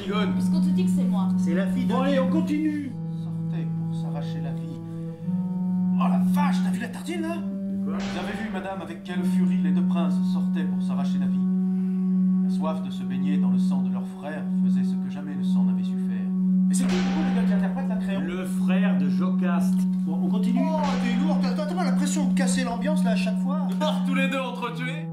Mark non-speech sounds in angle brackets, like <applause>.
Antigone Puisqu'on te dit que c'est moi. C'est la fille de... Bon allez, on continue Sortez pour s'arracher la vie. Oh la vache, t'as vu la tartine là? Quoi? Vous avez vu, madame, avec quelle furie les deux princes sortaient pour s'arracher la vie. La soif de se baigner dans le sang de leur frère faisait ce que jamais le sang n'avait su faire. Mais c'est qui le gars qui interprète la crayon Le frère de Jocaste. Bon, on continue Oh, t'es lourd, t'as la pression de casser l'ambiance là à chaque fois? <laughs> Tous les deux entretués